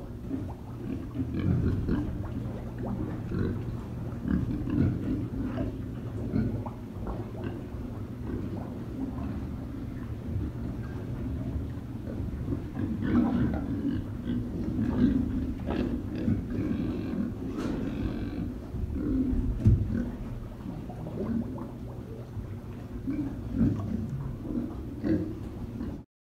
あ。